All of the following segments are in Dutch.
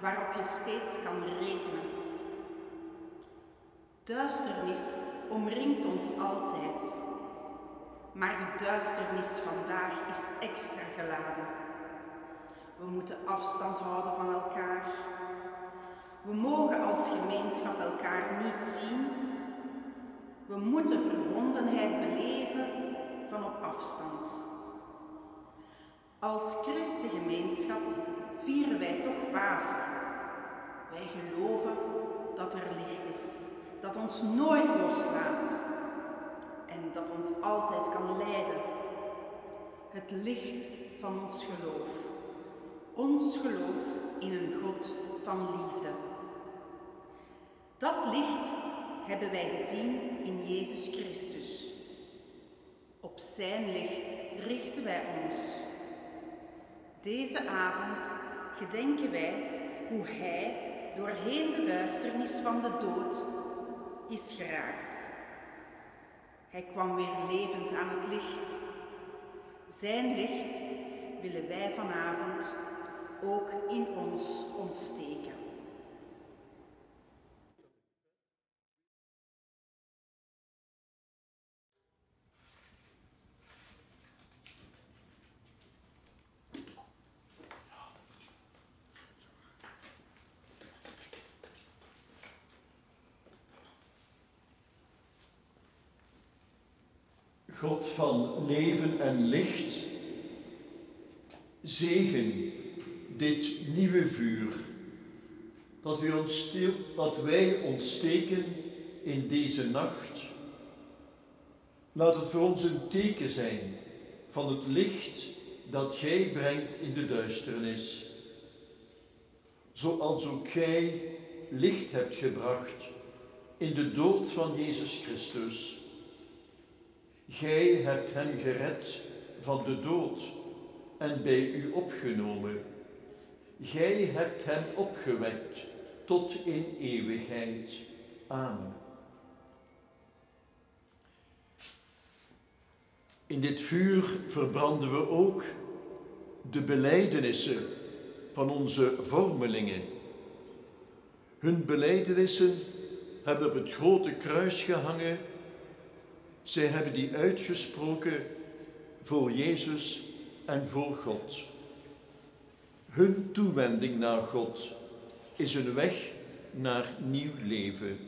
waarop je steeds kan rekenen? Duisternis omringt ons altijd, maar de duisternis vandaag is extra geladen. We moeten afstand houden van elkaar. We mogen als gemeenschap elkaar niet zien. We moeten verbondenheid beleven van op afstand. Als christengemeenschap vieren wij toch Pasen. Wij geloven dat er licht is, dat ons nooit loslaat en dat ons altijd kan leiden. Het licht van ons geloof. Ons geloof in een God van liefde. Dat licht hebben wij gezien in Jezus Christus. Op Zijn licht richten wij ons. Deze avond gedenken wij hoe Hij doorheen de duisternis van de dood is geraakt. Hij kwam weer levend aan het licht. Zijn licht willen wij vanavond ook in ons ontsteken. God van leven en licht, zegen dit nieuwe vuur, dat wij, ons, dat wij ontsteken in deze nacht. Laat het voor ons een teken zijn van het licht dat Gij brengt in de duisternis. Zoals ook Gij licht hebt gebracht in de dood van Jezus Christus. Gij hebt hem gered van de dood en bij u opgenomen. Gij hebt hem opgewekt tot in eeuwigheid. Amen. In dit vuur verbranden we ook de belijdenissen van onze vormelingen. Hun belijdenissen hebben op het grote kruis gehangen. Zij hebben die uitgesproken voor Jezus en voor God. Hun toewending naar God is een weg naar nieuw leven.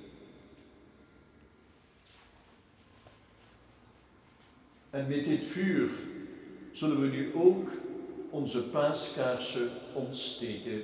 En met dit vuur zullen we nu ook onze paaskaarsen ontsteken.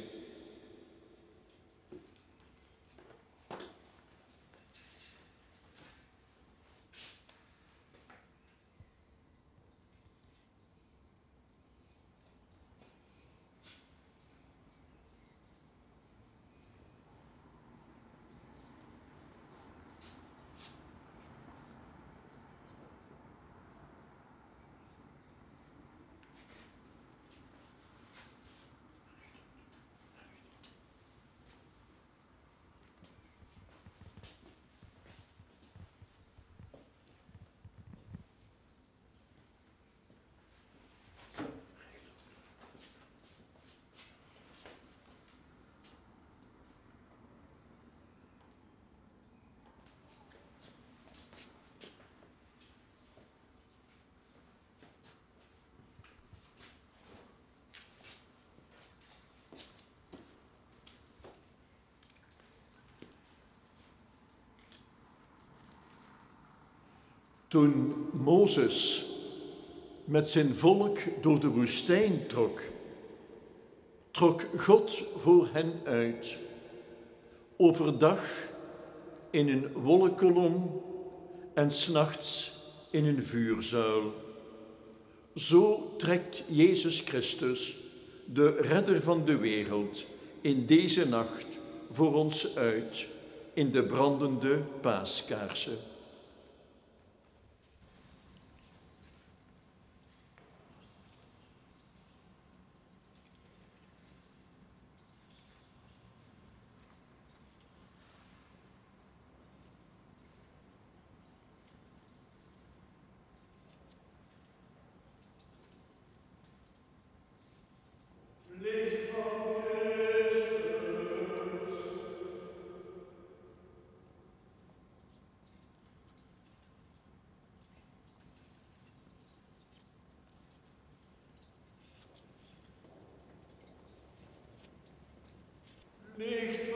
Toen Mozes met zijn volk door de woestijn trok, trok God voor hen uit. Overdag in een wolkenkolom en s'nachts in een vuurzuil. Zo trekt Jezus Christus, de redder van de wereld, in deze nacht voor ons uit in de brandende paaskaarsen. Licht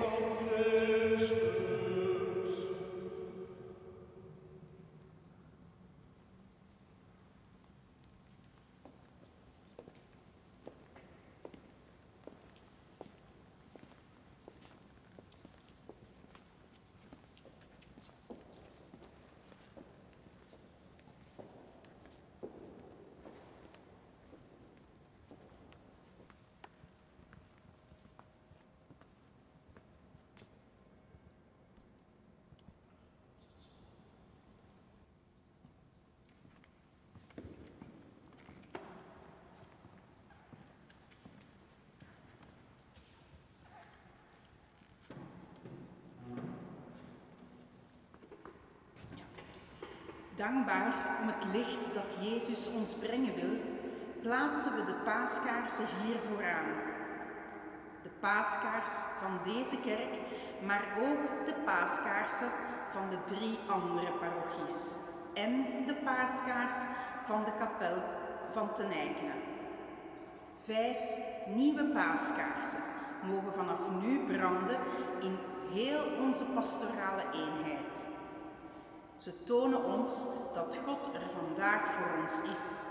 Dankbaar om het licht dat Jezus ons brengen wil, plaatsen we de paaskaarsen hier vooraan. De paaskaars van deze kerk, maar ook de paaskaarsen van de drie andere parochies en de paaskaars van de kapel van Ten Eikenen. Vijf nieuwe paaskaarsen mogen vanaf nu branden in heel onze pastorale eenheid. Ze tonen ons dat God er vandaag voor ons is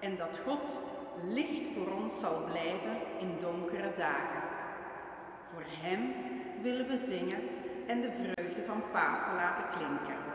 en dat God licht voor ons zal blijven in donkere dagen. Voor Hem willen we zingen en de vreugde van Pasen laten klinken.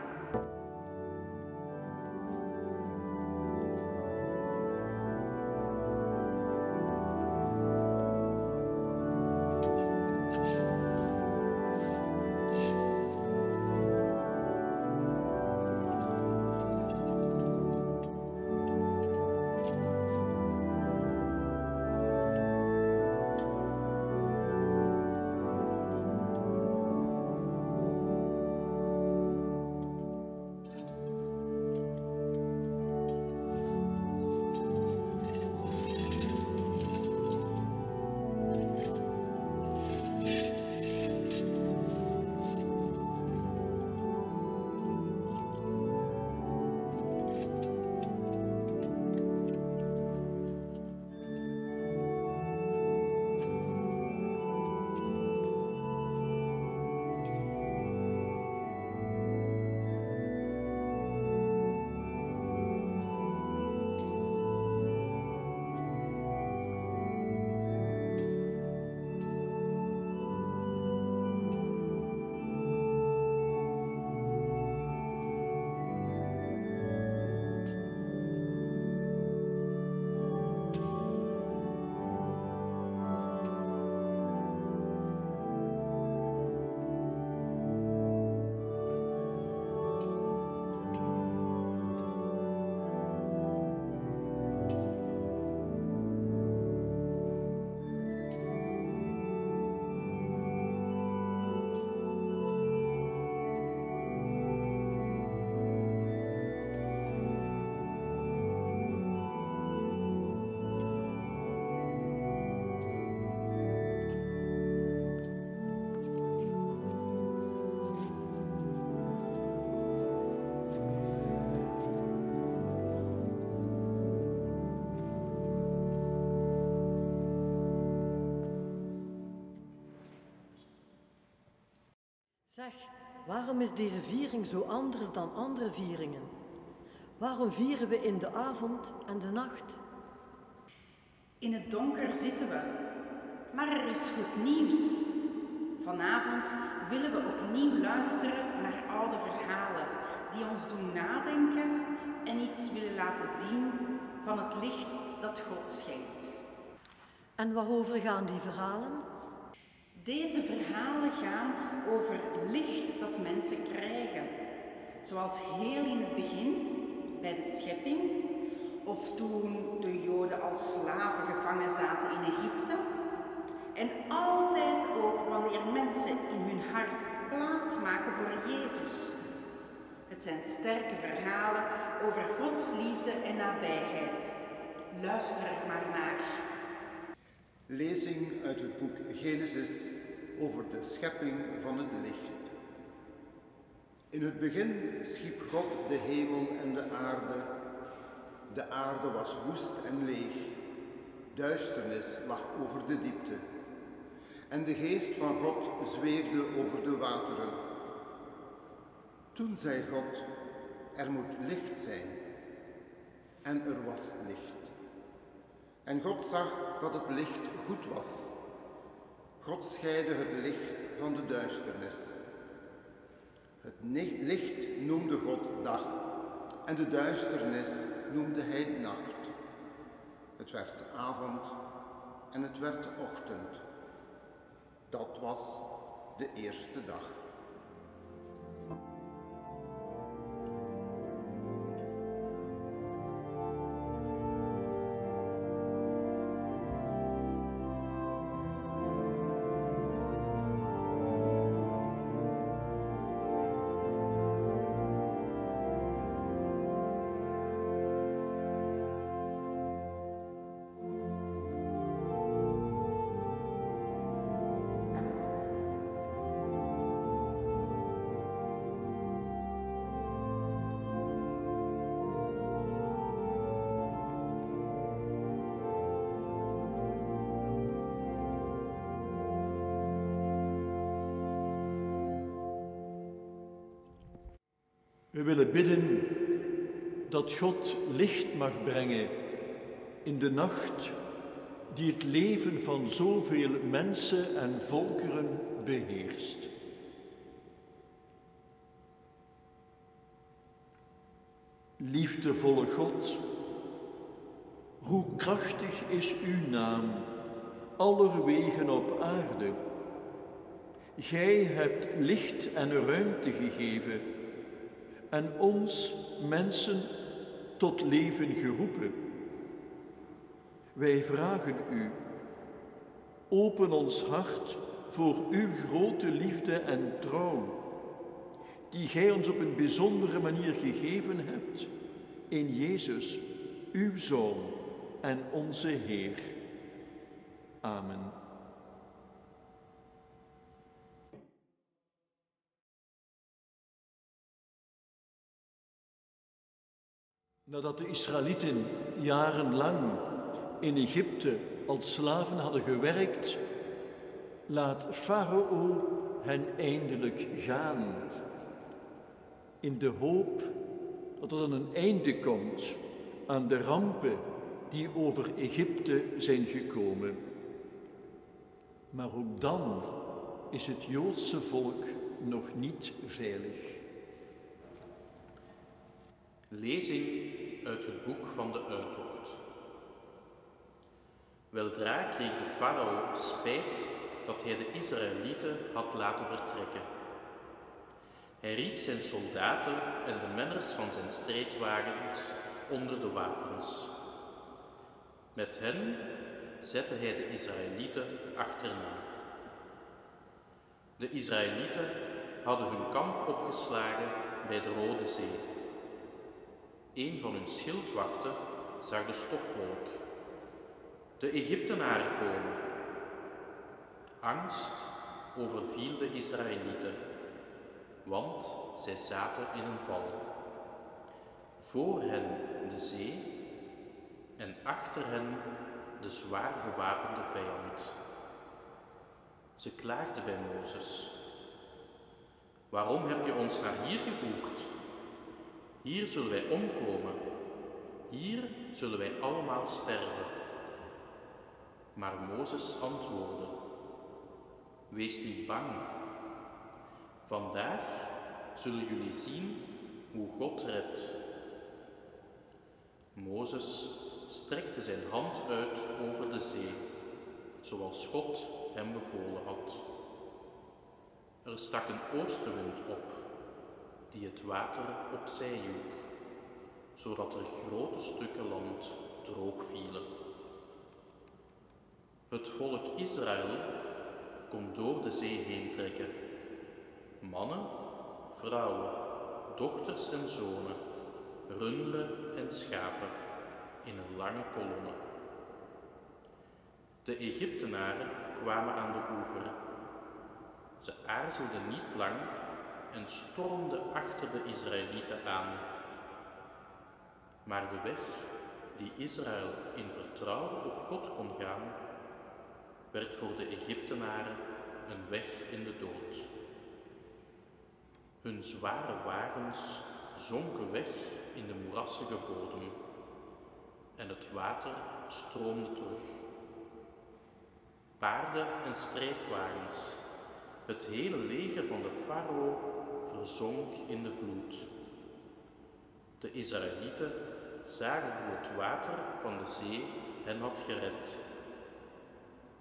Zeg, waarom is deze viering zo anders dan andere vieringen? Waarom vieren we in de avond en de nacht? In het donker zitten we, maar er is goed nieuws. Vanavond willen we opnieuw luisteren naar oude verhalen die ons doen nadenken en iets willen laten zien van het licht dat God schenkt. En waarover gaan die verhalen? Deze verhalen gaan over licht dat mensen krijgen, zoals heel in het begin, bij de schepping, of toen de Joden als slaven gevangen zaten in Egypte, en altijd ook wanneer mensen in hun hart plaats maken voor Jezus. Het zijn sterke verhalen over Gods liefde en nabijheid. Luister er maar naar. Lezing uit het boek Genesis over de schepping van het licht. In het begin schiep God de hemel en de aarde. De aarde was woest en leeg. Duisternis lag over de diepte. En de geest van God zweefde over de wateren. Toen zei God, er moet licht zijn. En er was licht. En God zag dat het licht goed was. God scheidde het licht van de duisternis. Het licht noemde God dag en de duisternis noemde hij nacht. Het werd avond en het werd ochtend. Dat was de eerste dag. We willen bidden dat God licht mag brengen in de nacht die het leven van zoveel mensen en volkeren beheerst. Liefdevolle God, hoe krachtig is uw naam, aller wegen op aarde. Gij hebt licht en ruimte gegeven en ons mensen tot leven geroepen. Wij vragen u, open ons hart voor uw grote liefde en trouw, die gij ons op een bijzondere manier gegeven hebt in Jezus, uw Zoon en onze Heer. Amen. Nadat de Israëlieten jarenlang in Egypte als slaven hadden gewerkt, laat Farao hen eindelijk gaan. In de hoop dat er dan een einde komt aan de rampen die over Egypte zijn gekomen. Maar ook dan is het Joodse volk nog niet veilig. Lezing uit het boek van de uittocht. Weldra kreeg de farao spijt dat hij de Israëlieten had laten vertrekken. Hij riep zijn soldaten en de menners van zijn strijdwagens onder de wapens. Met hen zette hij de Israëlieten achterna. De Israëlieten hadden hun kamp opgeslagen bij de Rode Zee. Een van hun schildwachten zag de stofwolk. De Egyptenaren komen. Angst overviel de Israëlieten, want zij zaten in een val. Voor hen de zee en achter hen de zwaar gewapende vijand. Ze klaagden bij Mozes. Waarom heb je ons naar hier gevoerd? Hier zullen wij omkomen. Hier zullen wij allemaal sterven. Maar Mozes antwoordde: Wees niet bang. Vandaag zullen jullie zien hoe God redt. Mozes strekte zijn hand uit over de zee, zoals God hem bevolen had. Er stak een oostenwind op die het water opzij joeg, zodat er grote stukken land droog vielen. Het volk Israël kon door de zee heen trekken. Mannen, vrouwen, dochters en zonen, runderen en schapen in een lange kolonne. De Egyptenaren kwamen aan de oever. Ze aarzelden niet lang en stormden achter de Israëlieten aan. Maar de weg die Israël in vertrouwen op God kon gaan, werd voor de Egyptenaren een weg in de dood. Hun zware wagens zonken weg in de moerassige bodem en het water stroomde terug. Paarden en strijdwagens, het hele leger van de farao verzonk in de vloed. De Israëlieten zagen hoe het water van de zee hen had gered.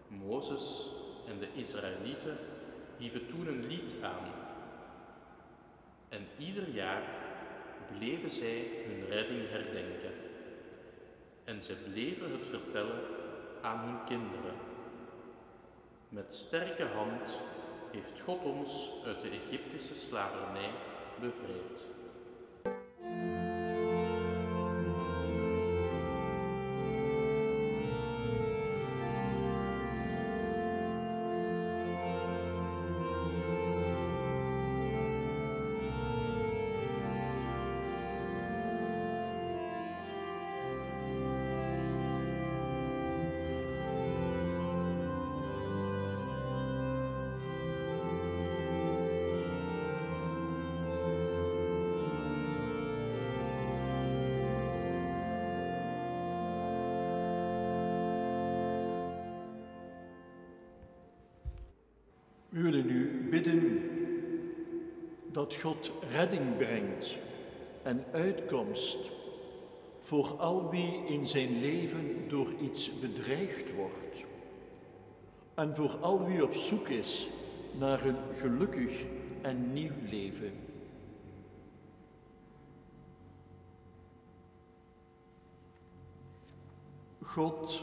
Mozes en de Israëlieten hieven toen een lied aan. En ieder jaar bleven zij hun redding herdenken. En zij bleven het vertellen aan hun kinderen. Met sterke hand heeft God ons uit de Egyptische slavernij bevrijd. We willen u bidden dat God redding brengt en uitkomst voor al wie in zijn leven door iets bedreigd wordt. En voor al wie op zoek is naar een gelukkig en nieuw leven. God,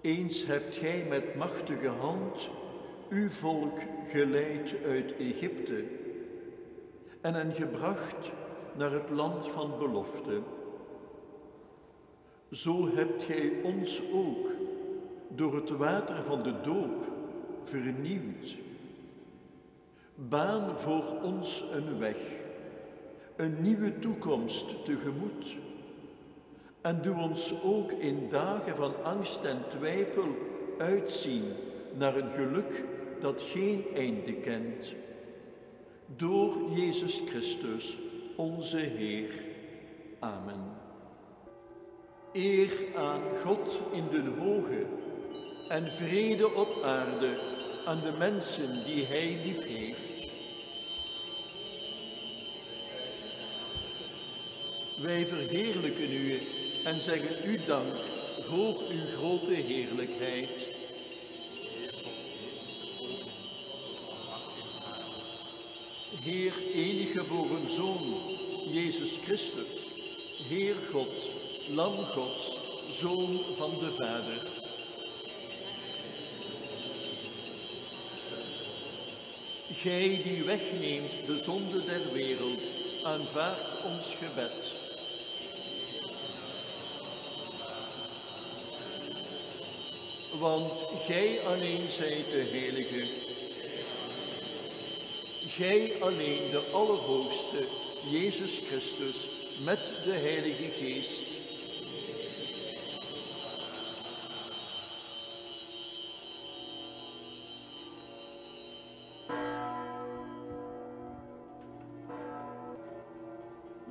eens hebt gij met machtige hand uw volk geleid uit Egypte en hen gebracht naar het land van belofte. Zo hebt gij ons ook door het water van de doop vernieuwd. Baan voor ons een weg, een nieuwe toekomst tegemoet. En doe ons ook in dagen van angst en twijfel uitzien naar een geluk dat geen einde kent. Door Jezus Christus, onze Heer. Amen. Eer aan God in den hoge en vrede op aarde aan de mensen die Hij lief heeft. Wij verheerlijken U en zeggen U dank voor Uw grote heerlijkheid. Heer enige geboren Zoon, Jezus Christus, Heer God, Lam Gods, Zoon van de Vader. Gij die wegneemt de zonde der wereld, aanvaard ons gebed. Want gij alleen zijt de Heilige, Gij alleen, de Allerhoogste, Jezus Christus, met de Heilige Geest.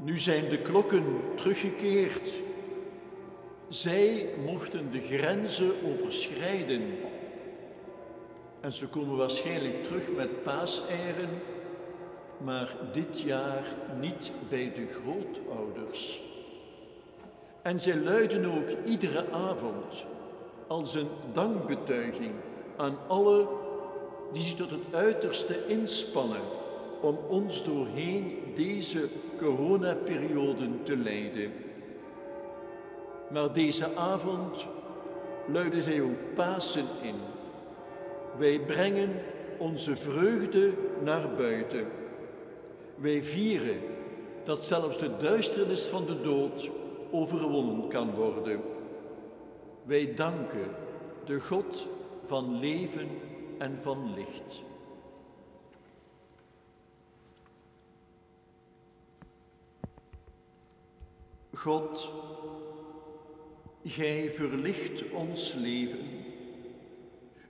Nu zijn de klokken teruggekeerd. Zij mochten de grenzen overschrijden. En ze komen waarschijnlijk terug met paaseieren, maar dit jaar niet bij de grootouders. En zij luiden ook iedere avond als een dankbetuiging aan alle die zich tot het uiterste inspannen om ons doorheen deze coronaperioden te leiden. Maar deze avond luiden zij ook Pasen in. Wij brengen onze vreugde naar buiten. Wij vieren dat zelfs de duisternis van de dood overwonnen kan worden. Wij danken de God van leven en van licht. God, Gij verlicht ons leven.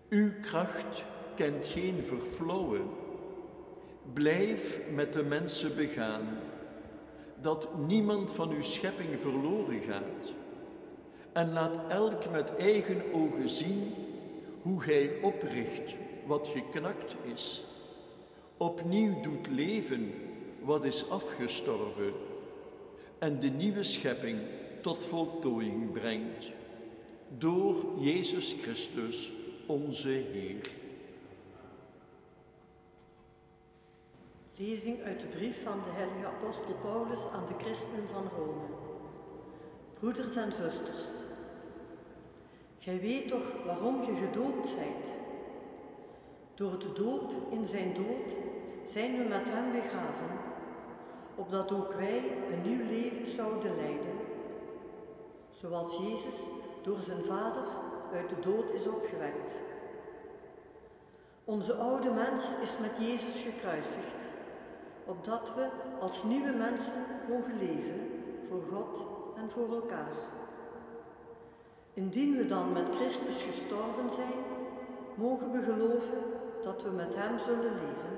Uw kracht kent geen verflauwen. Blijf met de mensen begaan, dat niemand van uw schepping verloren gaat. En laat elk met eigen ogen zien hoe gij opricht wat geknakt is. Opnieuw doet leven wat is afgestorven. En de nieuwe schepping tot voltooiing brengt. Door Jezus Christus, onze Heer. Lezing uit de brief van de heilige apostel Paulus aan de christenen van Rome. Broeders en zusters, gij weet toch waarom je gedoopt zijt? Door de doop in zijn dood zijn we met hem begraven, opdat ook wij een nieuw leven zouden leiden zoals Jezus door zijn Vader uit de dood is opgewekt. Onze oude mens is met Jezus gekruisigd, opdat we als nieuwe mensen mogen leven voor God en voor elkaar. Indien we dan met Christus gestorven zijn, mogen we geloven dat we met Hem zullen leven.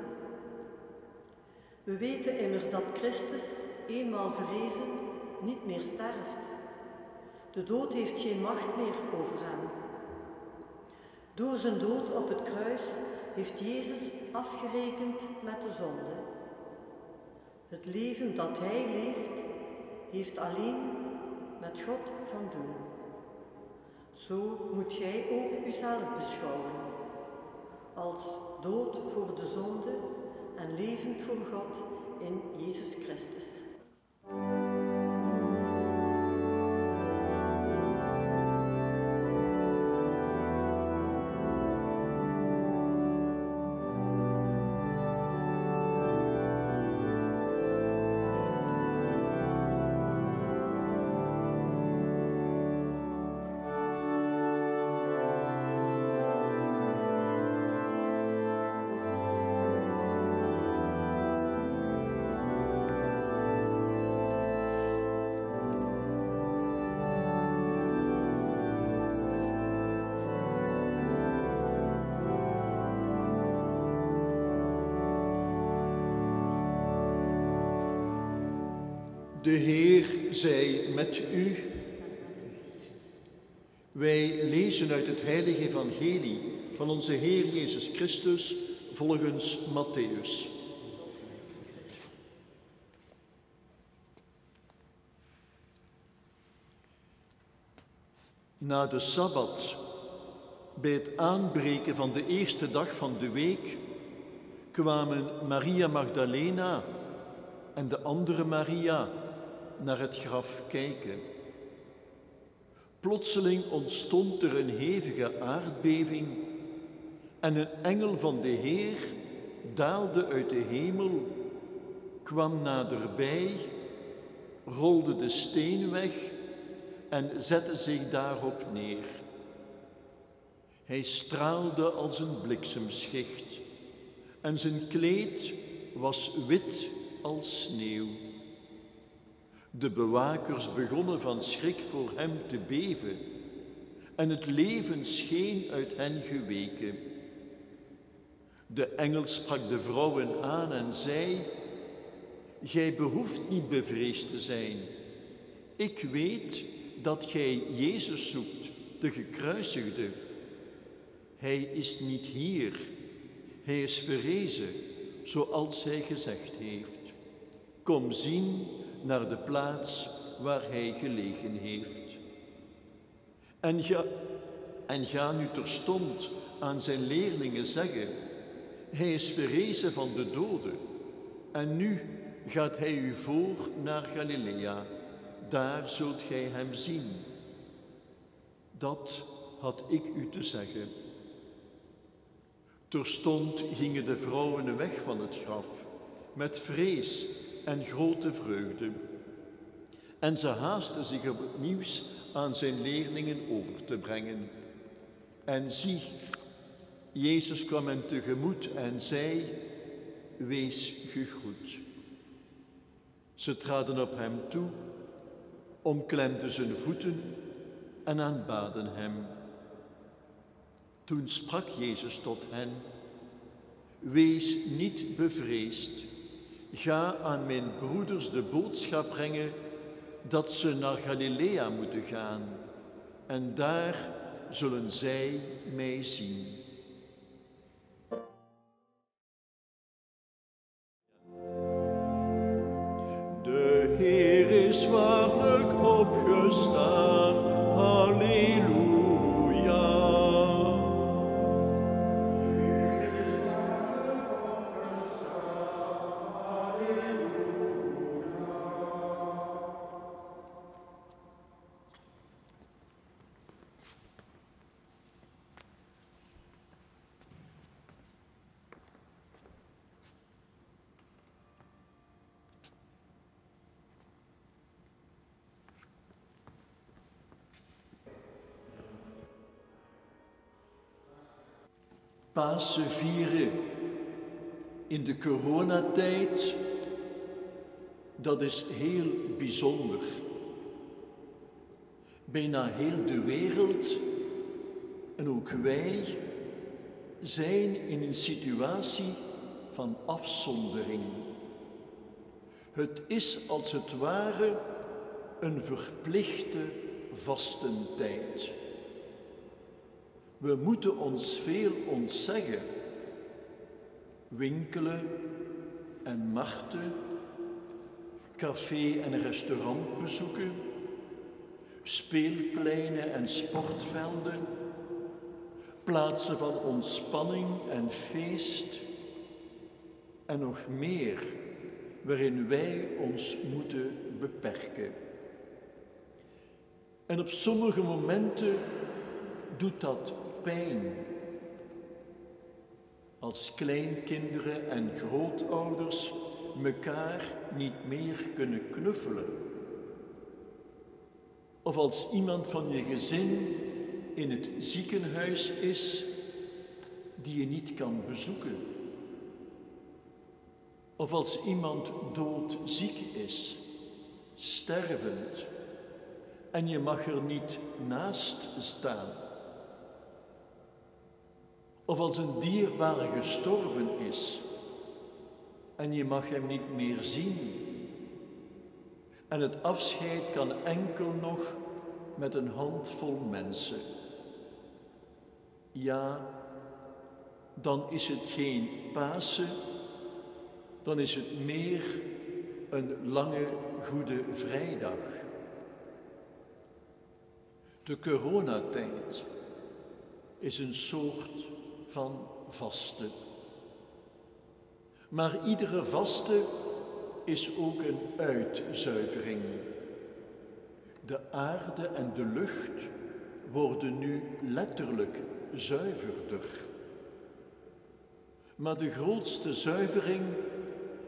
We weten immers dat Christus, eenmaal verrezen, niet meer sterft. De dood heeft geen macht meer over hem. Door zijn dood op het kruis heeft Jezus afgerekend met de zonde. Het leven dat hij leeft, heeft alleen met God van doen. Zo moet gij ook uzelf beschouwen, als dood voor de zonde en levend voor God in Jezus Christus. De Heer zij met u. Wij lezen uit het heilige evangelie van onze Heer Jezus Christus volgens Matthäus. Na de Sabbat, bij het aanbreken van de eerste dag van de week, kwamen Maria Magdalena en de andere Maria naar het graf kijken. Plotseling ontstond er een hevige aardbeving en een engel van de Heer daalde uit de hemel, kwam naderbij, rolde de steen weg en zette zich daarop neer. Hij straalde als een bliksemschicht en zijn kleed was wit als sneeuw. De bewakers begonnen van schrik voor hem te beven en het leven scheen uit hen geweken. De engel sprak de vrouwen aan en zei, Gij behoeft niet bevreesd te zijn. Ik weet dat gij Jezus zoekt, de gekruisigde. Hij is niet hier, hij is verrezen, zoals hij gezegd heeft. Kom zien naar de plaats waar hij gelegen heeft. En ga, en ga nu terstond aan zijn leerlingen zeggen, hij is verrezen van de doden. En nu gaat hij u voor naar Galilea, daar zult gij hem zien. Dat had ik u te zeggen. Terstond gingen de vrouwen weg van het graf, met vrees en grote vreugde. En ze haasten zich op het nieuws aan zijn leerlingen over te brengen. En zie, Jezus kwam hen tegemoet en zei, wees gegroet. Ze traden op hem toe, omklemden zijn voeten en aanbaden hem. Toen sprak Jezus tot hen, wees niet bevreesd. Ga aan mijn broeders de boodschap brengen dat ze naar Galilea moeten gaan en daar zullen zij mij zien. De Heer is waarlijk opgestaan. Pasen vieren in de coronatijd, dat is heel bijzonder. Bijna heel de wereld en ook wij zijn in een situatie van afzondering. Het is als het ware een verplichte vastentijd. We moeten ons veel ontzeggen. Winkelen en markten, café en restaurant bezoeken, speelpleinen en sportvelden, plaatsen van ontspanning en feest en nog meer waarin wij ons moeten beperken. En op sommige momenten doet dat pijn. Als kleinkinderen en grootouders mekaar niet meer kunnen knuffelen. Of als iemand van je gezin in het ziekenhuis is die je niet kan bezoeken. Of als iemand doodziek is, stervend, en je mag er niet naast staan. Of als een dierbare gestorven is en je mag hem niet meer zien. En het afscheid kan enkel nog met een handvol mensen. Ja, dan is het geen Pasen, dan is het meer een lange Goede Vrijdag. De coronatijd is een soort van vaste. Maar iedere vaste is ook een uitzuivering. De aarde en de lucht worden nu letterlijk zuiverder. Maar de grootste zuivering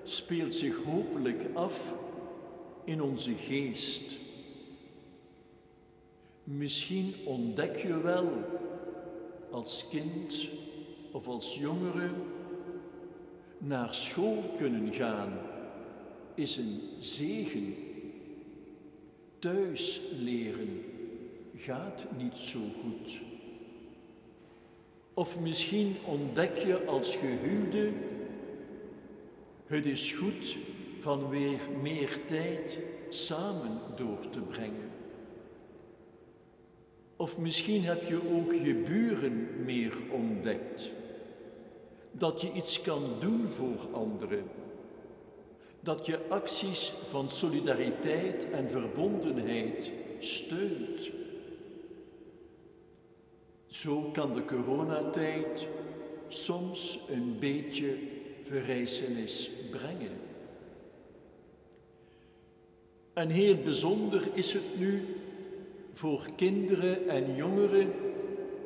speelt zich hopelijk af in onze geest. Misschien ontdek je wel als kind of als jongere naar school kunnen gaan is een zegen. Thuis leren gaat niet zo goed. Of misschien ontdek je als gehuwde, het is goed van weer meer tijd samen door te brengen. Of misschien heb je ook je buren meer ontdekt. Dat je iets kan doen voor anderen. Dat je acties van solidariteit en verbondenheid steunt. Zo kan de coronatijd soms een beetje verrijzenis brengen. En heel bijzonder is het nu voor kinderen en jongeren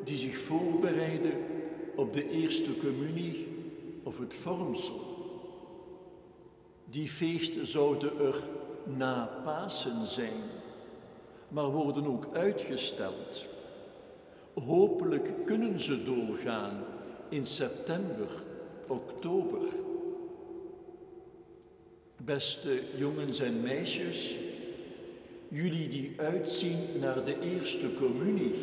die zich voorbereiden op de eerste communie of het vormsel. Die feesten zouden er na Pasen zijn, maar worden ook uitgesteld, Hopelijk kunnen ze doorgaan in september, oktober. Beste jongens en meisjes, jullie die uitzien naar de eerste communie,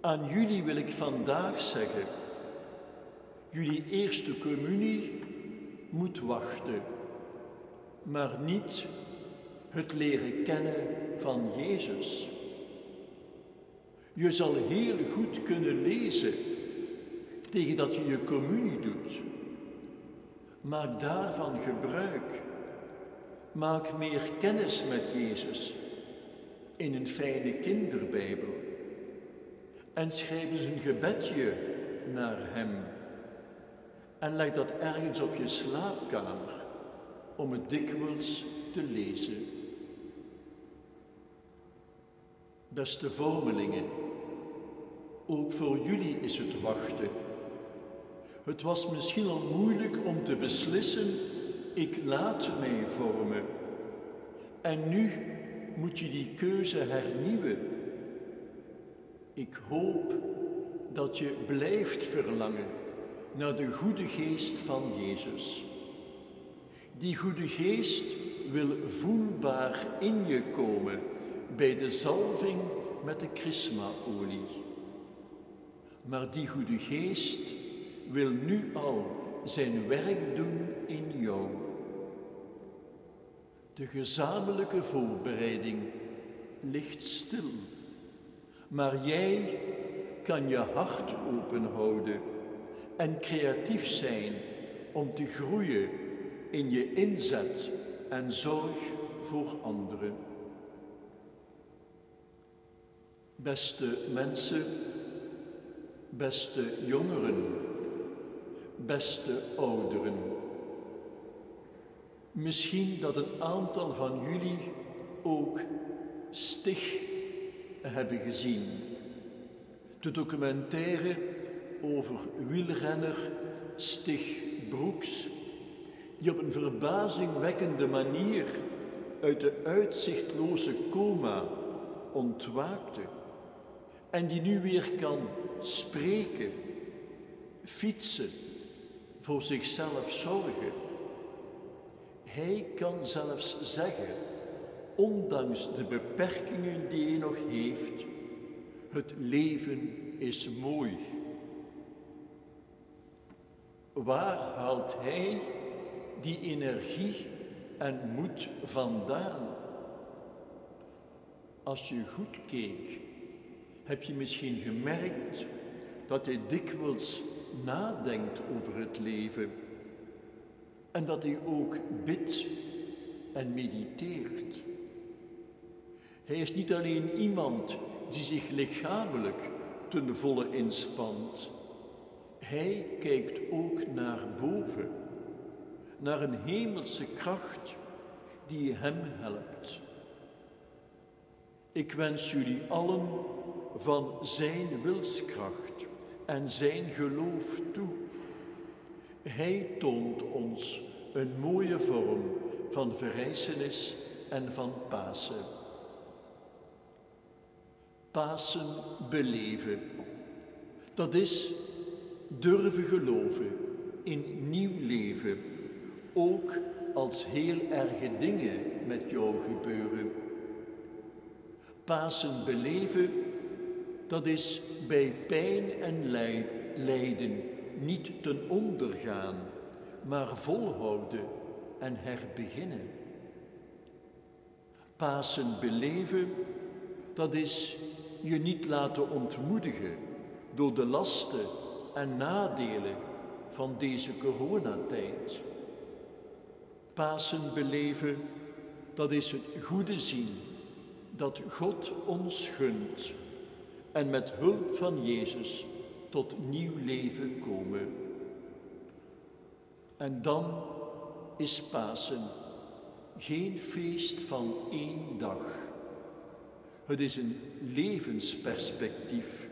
aan jullie wil ik vandaag zeggen, jullie eerste communie moet wachten, maar niet het leren kennen van Jezus. Je zal heel goed kunnen lezen tegen dat je je communie doet. Maak daarvan gebruik. Maak meer kennis met Jezus in een fijne kinderbijbel. En schrijf eens een gebedje naar Hem. En leg dat ergens op je slaapkamer om het dikwijls te lezen. Beste vormelingen, ook voor jullie is het wachten. Het was misschien al moeilijk om te beslissen, ik laat mij vormen. En nu moet je die keuze hernieuwen. Ik hoop dat je blijft verlangen naar de goede geest van Jezus. Die goede geest wil voelbaar in je komen bij de zalving met de chrismaolie. Maar die goede geest wil nu al zijn werk doen in jou. De gezamenlijke voorbereiding ligt stil, maar jij kan je hart openhouden en creatief zijn om te groeien in je inzet en zorg voor anderen. Beste mensen, beste jongeren, beste ouderen. Misschien dat een aantal van jullie ook Stig hebben gezien. De documentaire over wielrenner Stig Broeks, die op een verbazingwekkende manier uit de uitzichtloze coma ontwaakte en die nu weer kan spreken, fietsen, voor zichzelf zorgen. Hij kan zelfs zeggen, ondanks de beperkingen die hij nog heeft, het leven is mooi. Waar haalt hij die energie en moed vandaan? Als je goed keek, heb je misschien gemerkt dat hij dikwijls nadenkt over het leven en dat hij ook bidt en mediteert. Hij is niet alleen iemand die zich lichamelijk ten volle inspant. Hij kijkt ook naar boven, naar een hemelse kracht die hem helpt. Ik wens jullie allen van Zijn wilskracht en Zijn geloof toe. Hij toont ons een mooie vorm van verrijzenis en van Pasen. Pasen beleven, dat is durven geloven in nieuw leven, ook als heel erge dingen met jou gebeuren. Pasen beleven, dat is bij pijn en lijden niet ten onder gaan, maar volhouden en herbeginnen. Pasen beleven, dat is je niet laten ontmoedigen door de lasten en nadelen van deze coronatijd. Pasen beleven, dat is het goede zien dat God ons gunt en met hulp van Jezus tot nieuw leven komen. En dan is Pasen geen feest van één dag. Het is een levensperspectief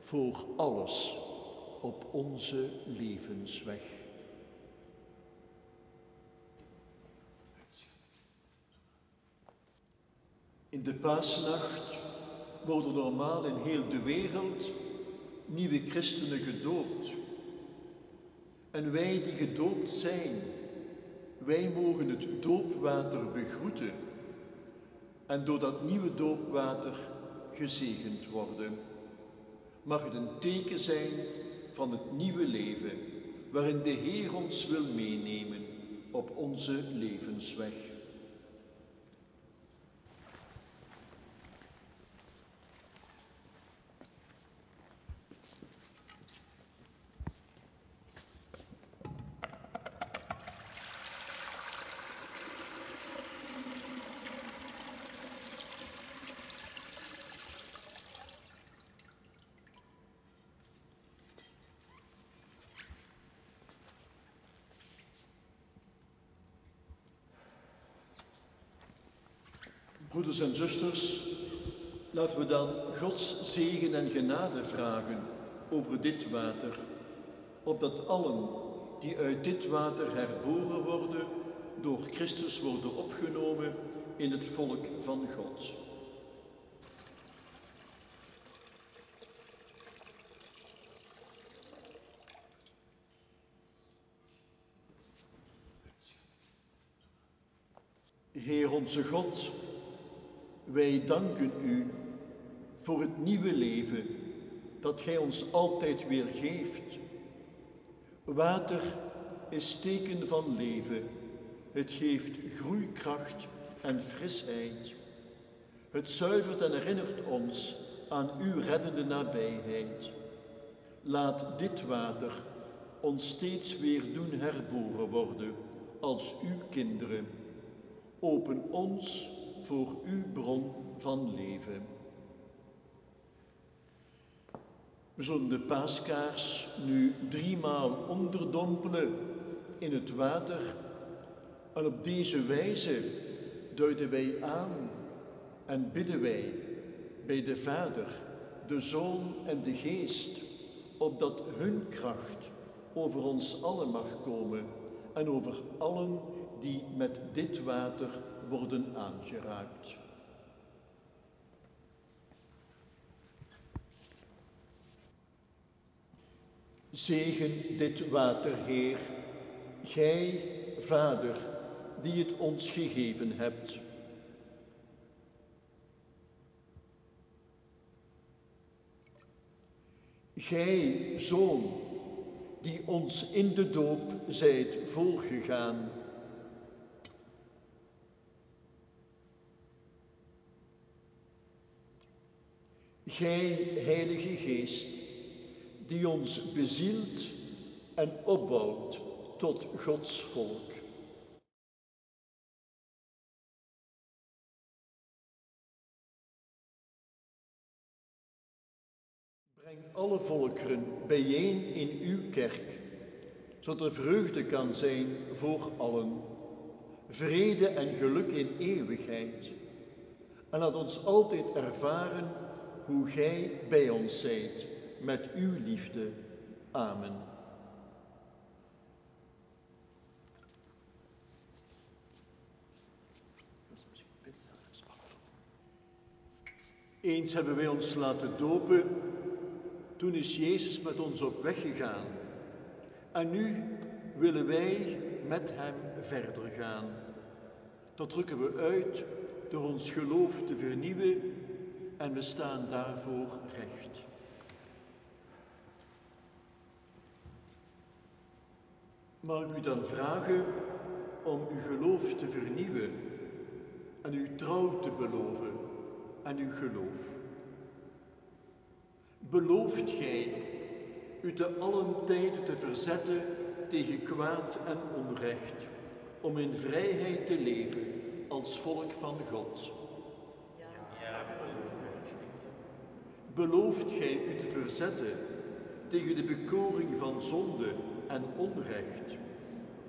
voor alles op onze levensweg. In de paasnacht worden normaal in heel de wereld nieuwe christenen gedoopt. En wij die gedoopt zijn, wij mogen het doopwater begroeten en door dat nieuwe doopwater gezegend worden. Mag het een teken zijn van het nieuwe leven waarin de Heer ons wil meenemen op onze levensweg. Broeders en zusters, laten we dan Gods zegen en genade vragen over dit water, opdat allen die uit dit water herboren worden, door Christus worden opgenomen in het volk van God. Heer onze God, wij danken u voor het nieuwe leven dat Gij ons altijd weer geeft. Water is teken van leven. Het geeft groeikracht en frisheid. Het zuivert en herinnert ons aan uw reddende nabijheid. Laat dit water ons steeds weer doen herboren worden als uw kinderen. Open ons voor uw bron van leven. We zullen de paaskaars nu driemaal onderdompelen in het water en op deze wijze duiden wij aan en bidden wij bij de Vader, de Zoon en de Geest, opdat hun kracht over ons allen mag komen en over allen die met dit water worden aangeraakt. Zegen dit water, Heer, Gij, Vader, die het ons gegeven hebt. Gij, Zoon, die ons in de doop zijt voorgegaan. Gij, Heilige Geest, die ons bezielt en opbouwt tot Gods volk. Breng alle volkeren bijeen in uw kerk, zodat er vreugde kan zijn voor allen, vrede en geluk in eeuwigheid. En laat ons altijd ervaren hoe gij bij ons zijt met uw liefde. Amen. Eens hebben wij ons laten dopen, toen is Jezus met ons op weg gegaan. En nu willen wij met Hem verder gaan. Dat drukken we uit door ons geloof te vernieuwen en we staan daarvoor recht. Mag ik u dan vragen om uw geloof te vernieuwen en uw trouw te beloven aan uw geloof? Belooft gij u te allen tijden te verzetten tegen kwaad en onrecht, om in vrijheid te leven als volk van God? Belooft gij u te verzetten tegen de bekoring van zonde en onrecht,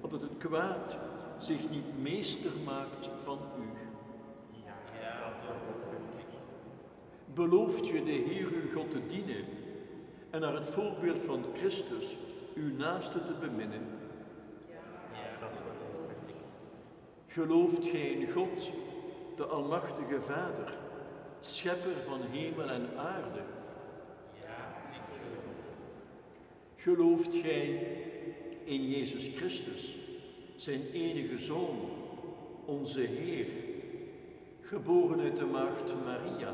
opdat het kwaad zich niet meester maakt van u? Belooft je de Heer uw God te dienen en naar het voorbeeld van Christus uw naaste te beminnen? Gelooft gij in God, de Almachtige Vader, schepper van hemel en aarde? Gelooft gij in Jezus Christus, zijn enige Zoon, onze Heer, geboren uit de maagd Maria,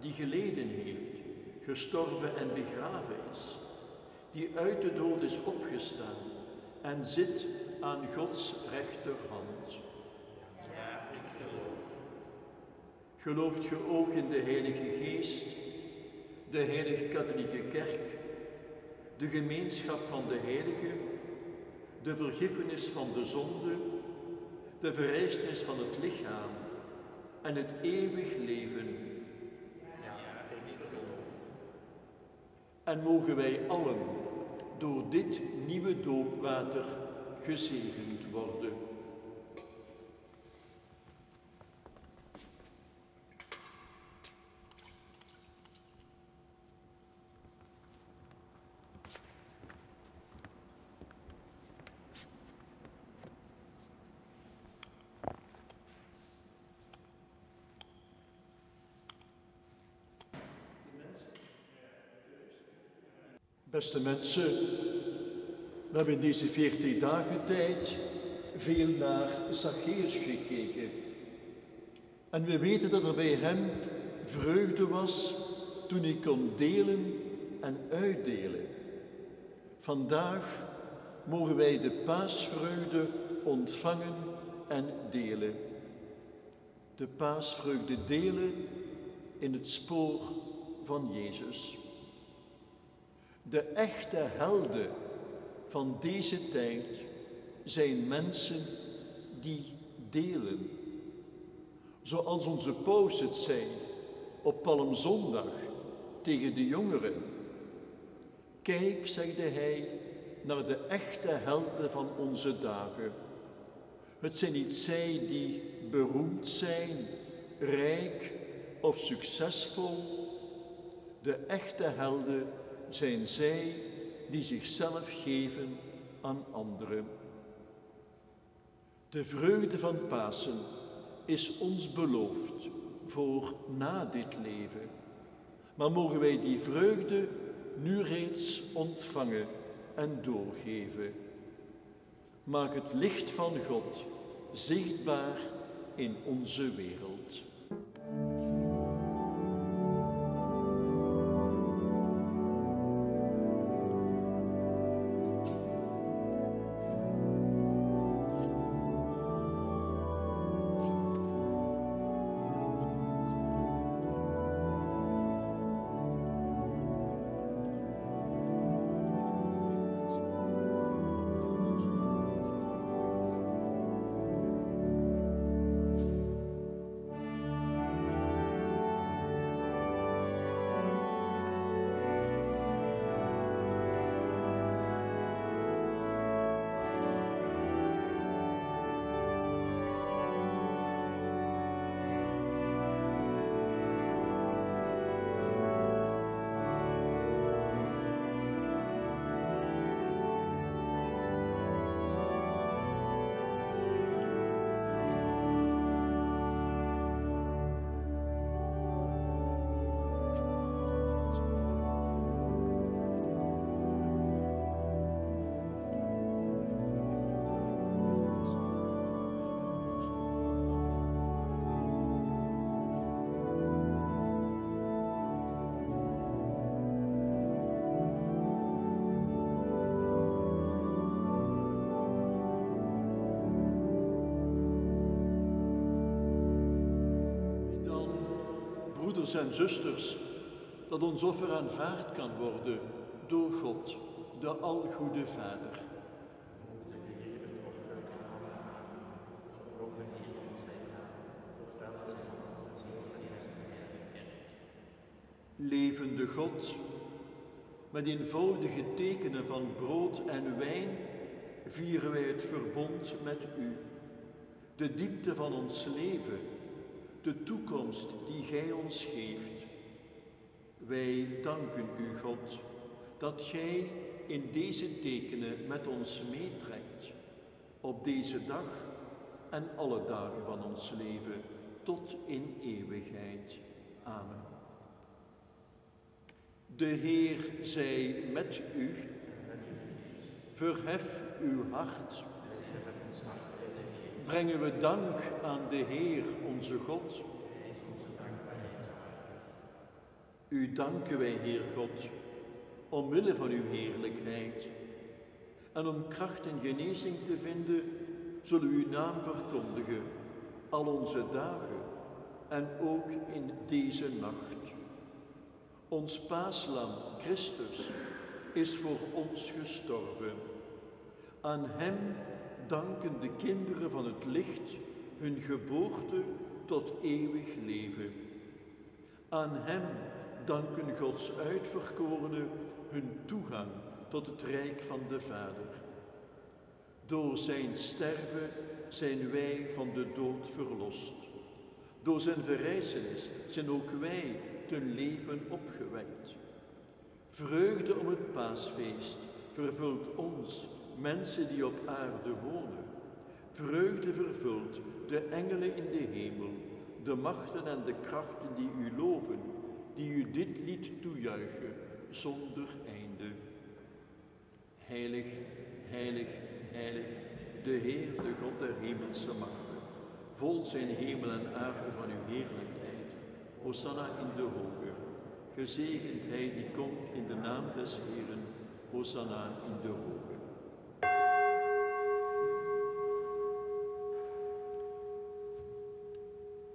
die geleden heeft, gestorven en begraven is, die uit de dood is opgestaan en zit aan Gods rechterhand. Ja, ik geloof. Gelooft ge ook in de Heilige Geest, de Heilige Katholieke Kerk, de gemeenschap van de heiligen, de vergiffenis van de zonde, de verrijzenis van het lichaam en het eeuwig leven. Ja, ik geloof. En mogen wij allen door dit nieuwe doopwater gezegend worden. Beste mensen, we hebben in deze veertien dagen tijd veel naar Zacchaeus gekeken. En we weten dat er bij hem vreugde was toen hij kon delen en uitdelen. Vandaag mogen wij de paasvreugde ontvangen en delen. De paasvreugde delen in het spoor van Jezus. De echte helden van deze tijd zijn mensen die delen. Zoals onze paus het zei op Palmzondag tegen de jongeren. Kijk, zegde hij, naar de echte helden van onze dagen. Het zijn niet zij die beroemd zijn, rijk of succesvol. De echte helden zijn zij die zichzelf geven aan anderen. De vreugde van Pasen is ons beloofd voor na dit leven. Maar mogen wij die vreugde nu reeds ontvangen en doorgeven. Maak het licht van God zichtbaar in onze wereld. Broeders en zusters, dat ons offer aanvaard kan worden door God, de Algoede Vader. Levende God, met eenvoudige tekenen van brood en wijn vieren wij het verbond met U, de diepte van ons leven de toekomst die Gij ons geeft. Wij danken U, God, dat Gij in deze tekenen met ons meetrekt, op deze dag en alle dagen van ons leven, tot in eeuwigheid. Amen. De Heer zij met u. Verhef uw hart. Brengen we dank aan de Heer onze God. U danken wij, Heer God, omwille van uw heerlijkheid. En om kracht en genezing te vinden, zullen uw naam verkondigen, al onze dagen en ook in deze nacht. Ons paaslam, Christus, is voor ons gestorven. Aan Hem danken de kinderen van het licht hun geboorte tot eeuwig leven. Aan Hem danken Gods uitverkorenen hun toegang tot het rijk van de Vader. Door Zijn sterven zijn wij van de dood verlost. Door Zijn verrijzenis zijn ook wij ten leven opgewekt. Vreugde om het paasfeest vervult ons, mensen die op aarde wonen. Vreugde vervult de engelen in de hemel, de machten en de krachten die u loven, die u dit lied toejuichen zonder einde. Heilig, heilig, heilig, de Heer, de God der hemelse machten, vol zijn hemel en aarde van uw heerlijkheid. Hosanna in de hoge. Gezegend hij die komt in de naam des Heeren. Hosanna in de hoge.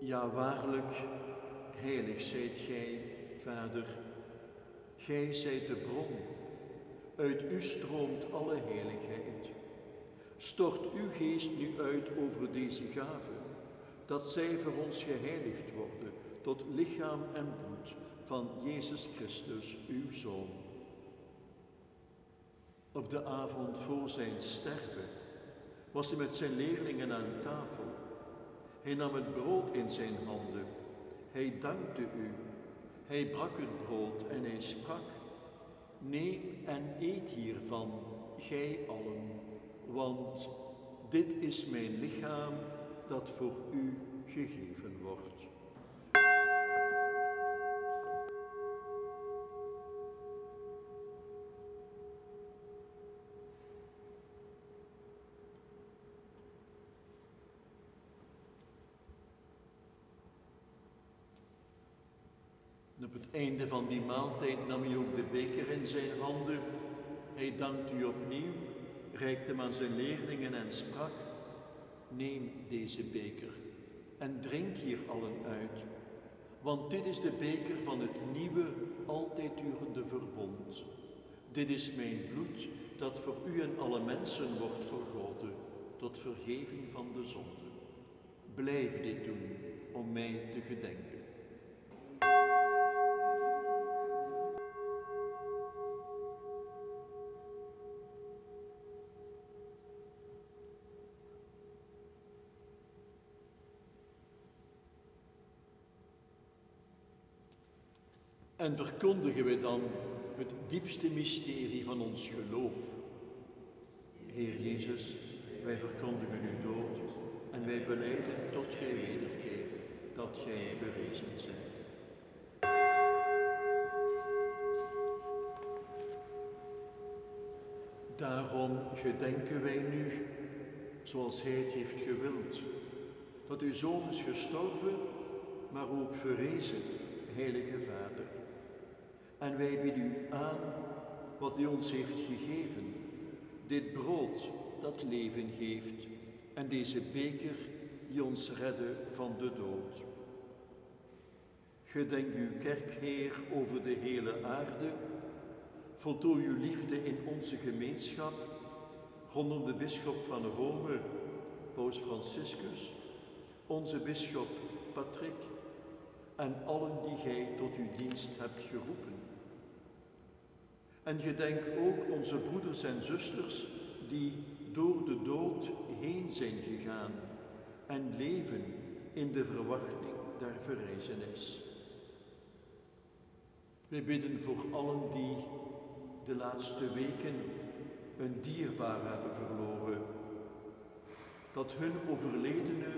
Ja, waarlijk, heilig zijt gij, Vader. Gij zijt de bron. Uit u stroomt alle heiligheid. Stort uw geest nu uit over deze gaven, dat zij voor ons geheiligd worden tot lichaam en bloed van Jezus Christus, uw Zoon. Op de avond voor zijn sterven was hij met zijn leerlingen aan tafel. Hij nam het brood in zijn handen. Hij dankte u. Hij brak het brood en hij sprak: Neem en eet hiervan, gij allen, want dit is mijn lichaam dat voor u gegeven einde van die maaltijd nam hij ook de beker in zijn handen. Hij dankte u opnieuw, reikte hem aan zijn leerlingen en sprak, neem deze beker en drink hier allen uit, want dit is de beker van het nieuwe, altijd durende verbond. Dit is mijn bloed dat voor u en alle mensen wordt vergoten tot vergeving van de zonde. Blijf dit doen om mij te gedenken. En verkondigen we dan het diepste mysterie van ons geloof. Heer Jezus, wij verkondigen uw dood en wij beleiden tot gij wederkeert, dat gij verrezen zijt. Daarom gedenken wij nu, zoals Hij het heeft gewild, dat uw Zoon is gestorven, maar ook verrezen, Heilige Vader. En wij bieden u aan wat u ons heeft gegeven, dit brood dat leven geeft en deze beker die ons redde van de dood. Gedenk uw kerk, Heer, over de hele aarde. Voltooi uw liefde in onze gemeenschap, rondom de bisschop van Rome, Paus Franciscus, onze bisschop Patrick en allen die gij tot uw dienst hebt geroepen. En gedenk ook onze broeders en zusters die door de dood heen zijn gegaan en leven in de verwachting der verrijzenis. Wij bidden voor allen die de laatste weken een dierbaar hebben verloren, dat hun overledene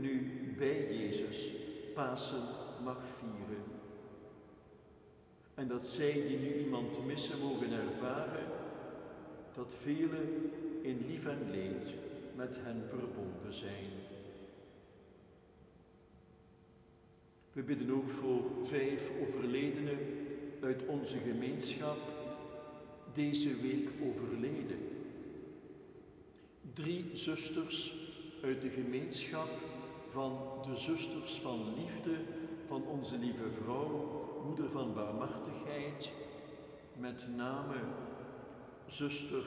nu bij Jezus Pasen mag vieren. En dat zij die nu iemand missen mogen ervaren, dat velen in lief en leed met hen verbonden zijn. We bidden ook voor vijf overledenen uit onze gemeenschap deze week overleden. Drie zusters uit de gemeenschap van de zusters van liefde van onze lieve vrouw, moeder van barmhartigheid, met name zuster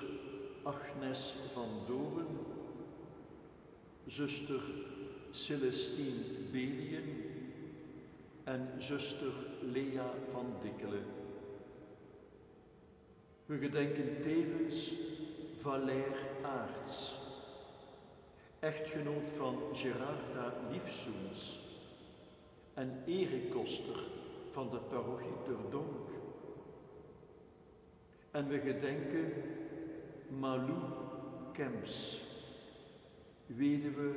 Agnes van Doren, zuster Celestine Belien en zuster Lea van Dikkelen. We gedenken tevens Valère Aarts, echtgenoot van Gerarda Liefsoens en erekoster van de parochie Turdonk. En we gedenken Malou Kems, weduwe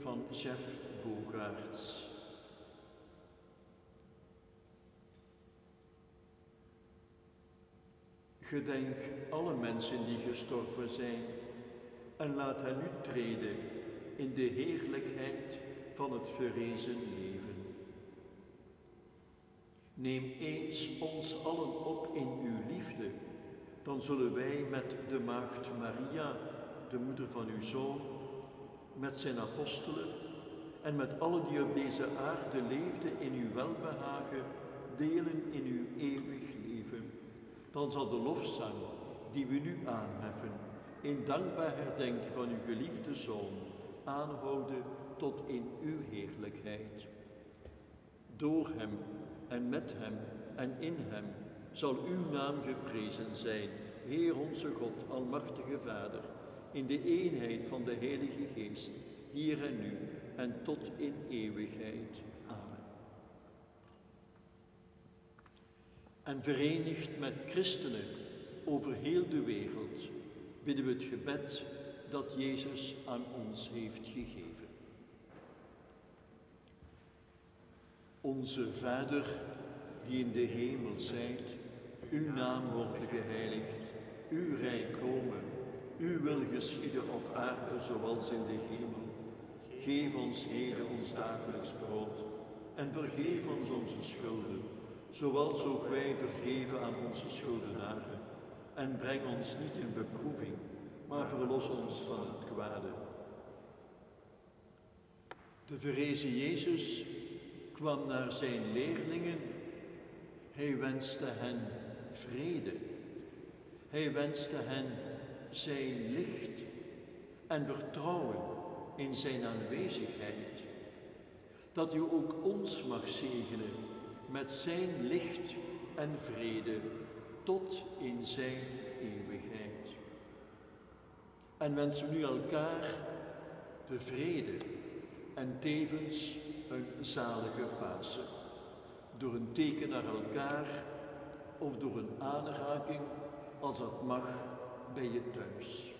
van Jeff Bogaerts. Gedenk alle mensen die gestorven zijn en laat hen nu treden in de heerlijkheid van het verrezen leven. Neem eens ons allen op in uw liefde, dan zullen wij met de Maagd Maria, de moeder van uw Zoon, met zijn apostelen en met allen die op deze aarde leefden in uw welbehagen, delen in uw eeuwig leven. Dan zal de lofzang die we nu aanheffen, in dankbaar herdenken van uw geliefde Zoon, aanhouden tot in uw heerlijkheid. Door hem en met hem en in hem zal uw naam geprezen zijn, Heer onze God, Almachtige Vader, in de eenheid van de Heilige Geest, hier en nu en tot in eeuwigheid. Amen. En verenigd met christenen over heel de wereld bidden we het gebed dat Jezus aan ons heeft gegeven. Onze Vader, die in de hemel zijt, uw naam wordt geheiligd, uw rijk komen, uw wil geschieden op aarde zoals in de hemel. Geef ons, Heer, ons dagelijks brood en vergeef ons onze schulden, zoals ook wij vergeven aan onze schuldenaren. En breng ons niet in beproeving, maar verlos ons van het kwade. De verrezen Jezus kwam naar zijn leerlingen. Hij wenste hen vrede. Hij wenste hen zijn licht en vertrouwen in zijn aanwezigheid. Dat u ook ons mag zegenen met zijn licht en vrede tot in zijn eeuwigheid. En wensen we nu elkaar de vrede en tevens zalige Pasen. Door een teken naar elkaar of door een aanraking, als dat mag, bij je thuis.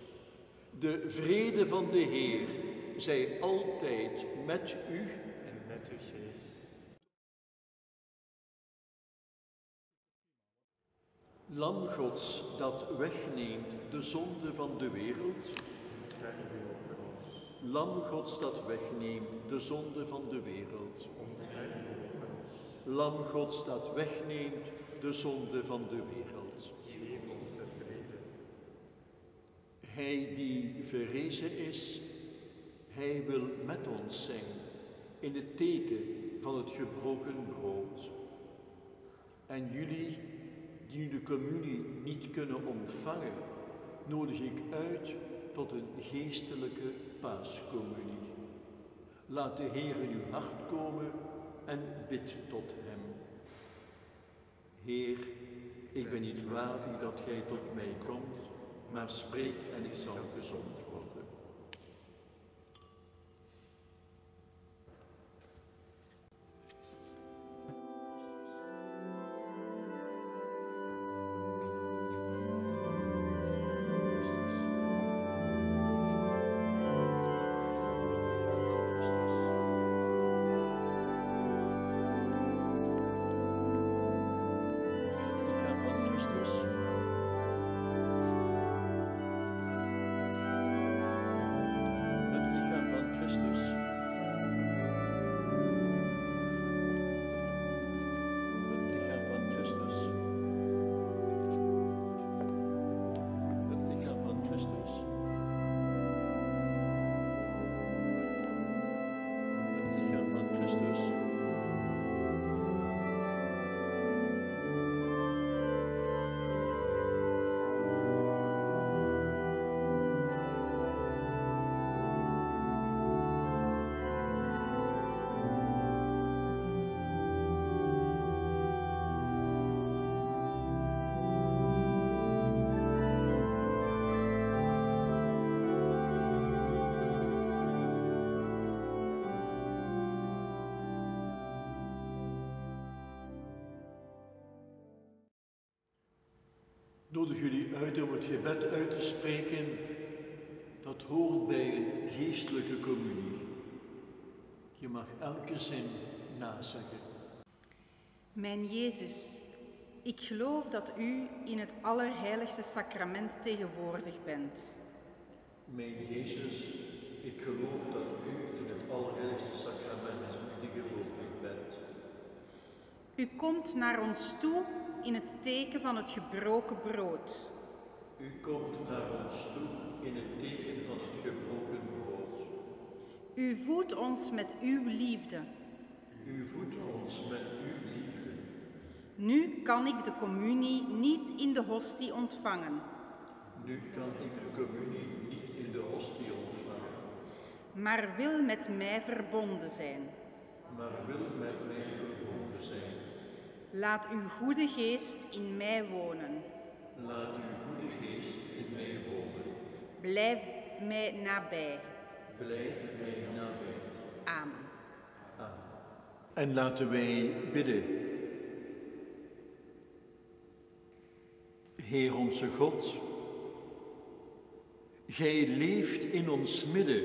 De vrede van de Heer zij altijd met u en met uw geest. Lam Gods dat wegneemt de zonde van de wereld. Ontferm u over ons. Lam Gods dat wegneemt de zonde van de wereld. Lam Gods dat wegneemt de zonde van de wereld. Hij die verrezen is, hij wil met ons zijn in het teken van het gebroken brood. En jullie die de communie niet kunnen ontvangen, nodig ik uit tot een geestelijke paascommunie. Laat de Heer in uw hart komen en bid tot Hem. Heer, ik ben niet waardig dat Gij tot mij komt, maar spreek en ik zal gezond nodig jullie uit om het gebed uit te spreken. Dat hoort bij een geestelijke communie. Je mag elke zin nazeggen. Mijn Jezus, ik geloof dat u in het allerheiligste sacrament tegenwoordig bent. Mijn Jezus, ik geloof dat u in het allerheiligste sacrament tegenwoordig bent. U komt naar ons toe in het teken van het gebroken brood. U komt naar ons toe in het teken van het gebroken brood. U voedt ons met uw liefde. U voedt ons met uw liefde. Nu kan ik de communie niet in de hostie ontvangen, Nu kan ik de communie niet in de hostie ontvangen, maar wil met mij verbonden zijn. maar wil met mij verbonden zijn. Laat uw goede geest in mij wonen. Laat uw goede geest in mij wonen. Blijf mij nabij. Blijf mij nabij. Amen. En laten wij bidden. Heer onze God, Gij leeft in ons midden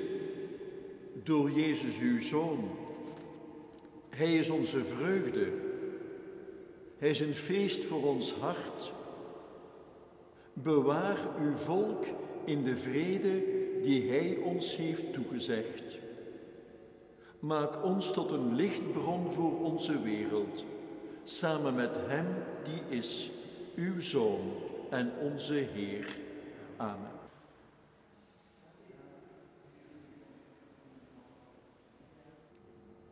door Jezus uw Zoon. Hij is onze vreugde. Hij is een feest voor ons hart. Bewaar uw volk in de vrede die Hij ons heeft toegezegd. Maak ons tot een lichtbron voor onze wereld, samen met Hem die is, uw Zoon en onze Heer. Amen.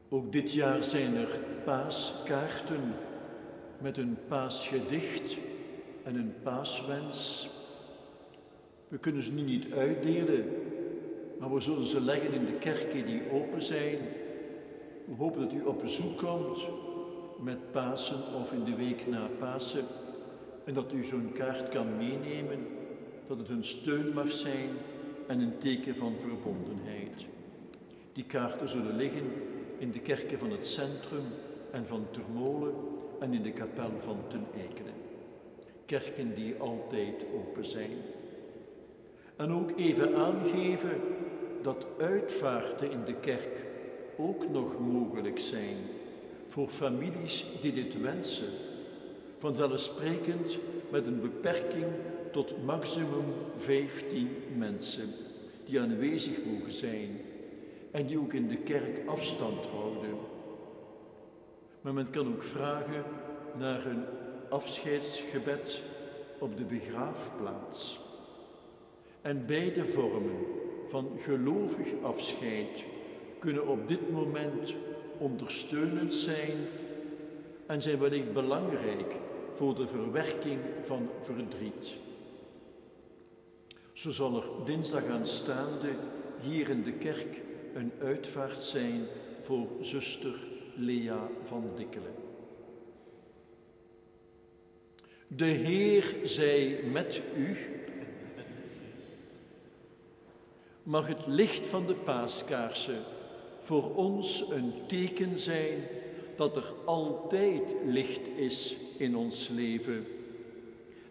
Ook dit jaar zijn er paaskaarten met een paasgedicht en een paaswens. We kunnen ze nu niet uitdelen, maar we zullen ze leggen in de kerken die open zijn. We hopen dat u op bezoek komt met Pasen of in de week na Pasen en dat u zo'n kaart kan meenemen, dat het een steun mag zijn en een teken van verbondenheid. Die kaarten zullen liggen in de kerken van het centrum en van Termolen en in de kapel van Ten Eikelen. Kerken die altijd open zijn. En ook even aangeven dat uitvaarten in de kerk ook nog mogelijk zijn voor families die dit wensen. Vanzelfsprekend met een beperking tot maximum 15 mensen die aanwezig mogen zijn en die ook in de kerk afstand houden. Maar men kan ook vragen naar een afscheidsgebed op de begraafplaats. En beide vormen van gelovig afscheid kunnen op dit moment ondersteunend zijn en zijn wellicht belangrijk voor de verwerking van verdriet. Zo zal er dinsdag aanstaande hier in de kerk een uitvaart zijn voor zuster Lea van Dikkelen. De Heer zij met u. Mag het licht van de paaskaarsen voor ons een teken zijn dat er altijd licht is in ons leven.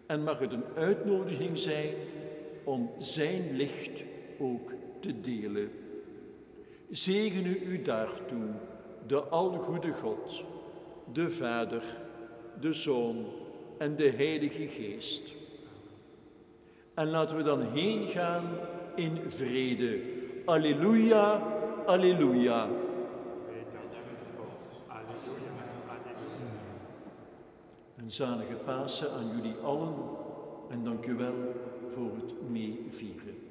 En mag het een uitnodiging zijn om Zijn licht ook te delen. Zegene u daartoe, de algoede God, de Vader, de Zoon en de Heilige Geest. En laten we dan heen gaan in vrede. Alleluia, alleluia. Een zalige Pasen aan jullie allen en dank u wel voor het meevieren.